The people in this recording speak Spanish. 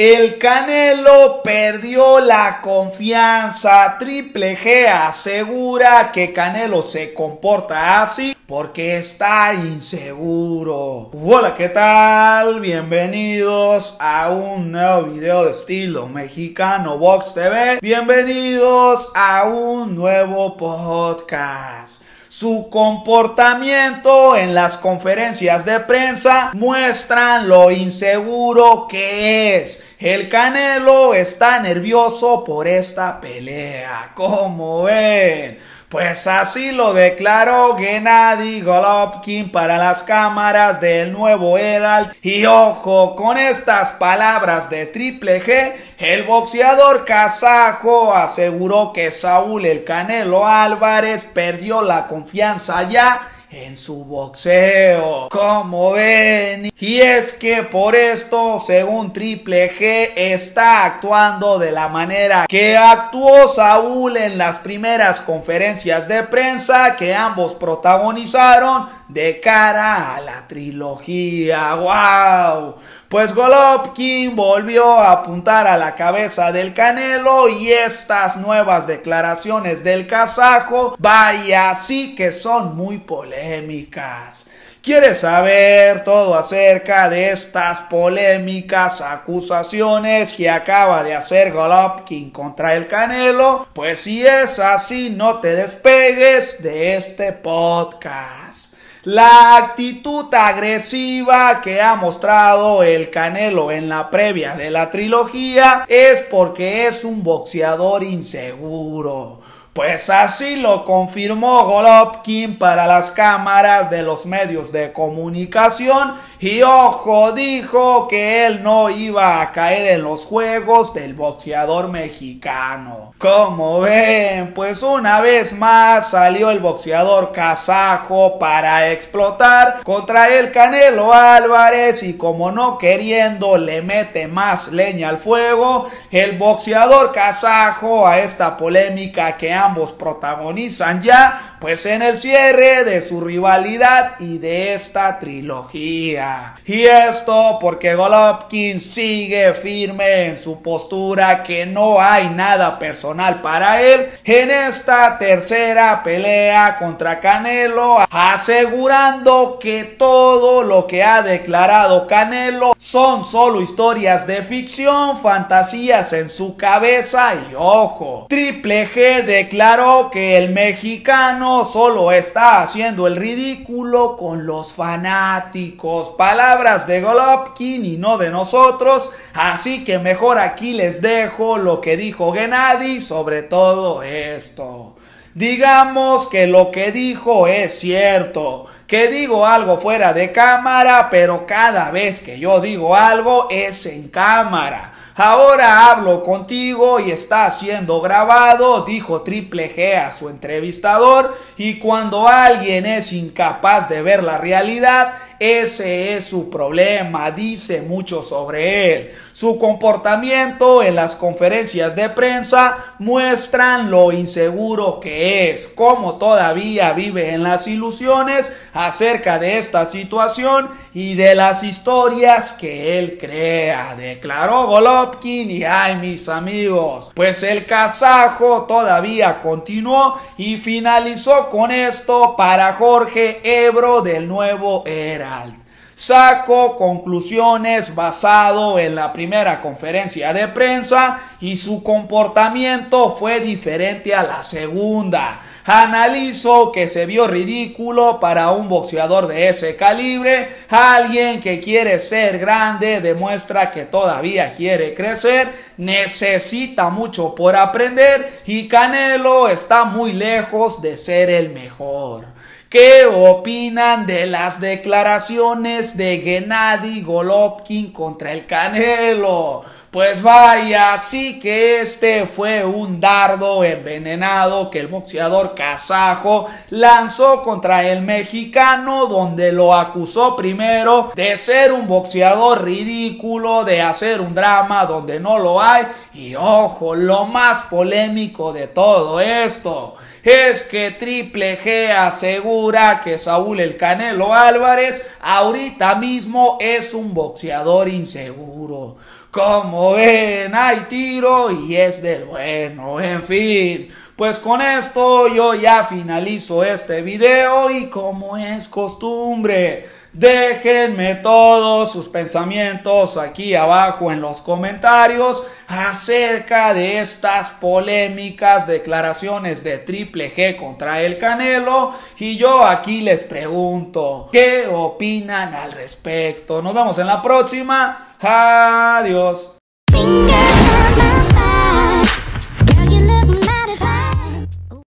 El Canelo perdió la confianza. Triple G asegura que Canelo se comporta así porque está inseguro. Hola, ¿qué tal? Bienvenidos a un nuevo video de estilo mexicano Box TV. Bienvenidos a un nuevo podcast. Su comportamiento en las conferencias de prensa muestran lo inseguro que es. El Canelo está nervioso por esta pelea. ¿Cómo ven? Pues así lo declaró Gennady Golovkin para las cámaras del nuevo Herald. Y ojo, con estas palabras de Triple G, el boxeador kazajo aseguró que Saúl el Canelo Álvarez perdió la confianza ya en su boxeo. Como ven, y es que por esto, según Triple G, está actuando de la manera que actuó Saúl en las primeras conferencias de prensa que ambos protagonizaron de cara a la trilogía. ¡Wow! Pues Golovkin volvió a apuntar a la cabeza del Canelo y estas nuevas declaraciones del kazajo, vaya, sí que son muy polémicas. ¿Quieres saber todo acerca de estas polémicas acusaciones que acaba de hacer Golovkin contra el Canelo? Pues si es así, no te despegues de este podcast. La actitud agresiva que ha mostrado el Canelo en la previa de la trilogía es porque es un boxeador inseguro. Pues así lo confirmó Golovkin para las cámaras de los medios de comunicación y ojo, dijo que él no iba a caer en los juegos del boxeador mexicano. Como ven, pues una vez más salió el boxeador kazajo para explotar contra el Canelo Álvarez y como no queriendo le mete más leña al fuego, el boxeador kazajo a esta polémica que ha ambos protagonizan ya, pues en el cierre de su rivalidad y de esta trilogía. Y esto porque Golovkin sigue firme en su postura que no hay nada personal para él en esta tercera pelea contra Canelo, asegurando que todo lo que ha declarado Canelo son solo historias de ficción, fantasías en su cabeza y ojo. Triple G declara declaró que el mexicano solo está haciendo el ridículo con los fanáticos. Palabras de Golovkin y no de nosotros. Así que mejor aquí les dejo lo que dijo Gennady sobre todo esto. Digamos que lo que dijo es cierto, que digo algo fuera de cámara, pero cada vez que yo digo algo es en cámara. Ahora hablo contigo y está siendo grabado, dijo Triple G a su entrevistador, y cuando alguien es incapaz de ver la realidad, ese es su problema, dice mucho sobre él. Su comportamiento en las conferencias de prensa muestran lo inseguro que es, cómo todavía vive en las ilusiones acerca de esta situación y de las historias que él crea, declaró Golovkin y ay mis amigos, pues el kazajo todavía continuó y finalizó con esto para Jorge Ebro del Nuevo Herald. Saco conclusiones basado en la primera conferencia de prensa y su comportamiento fue diferente a la segunda. Analizo que se vio ridículo para un boxeador de ese calibre. Alguien que quiere ser grande demuestra que todavía quiere crecer, necesita mucho por aprender y Canelo está muy lejos de ser el mejor. ¿Qué opinan de las declaraciones de Gennady Golovkin contra el Canelo? Pues vaya, sí que este fue un dardo envenenado que el boxeador kazajo lanzó contra el mexicano donde lo acusó primero de ser un boxeador ridículo, de hacer un drama donde no lo hay y ojo, lo más polémico de todo esto es que Triple G asegura que Saúl el Canelo Álvarez ahorita mismo es un boxeador inseguro. Como ven, hay tiro y es del bueno, en fin. Pues con esto yo ya finalizo este video y como es costumbre, Déjenme todos sus pensamientos aquí abajo en los comentarios acerca de estas polémicas declaraciones de Triple G contra el Canelo y yo aquí les pregunto, ¿qué opinan al respecto? Nos vemos en la próxima. Adiós.